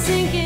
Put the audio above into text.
sinking.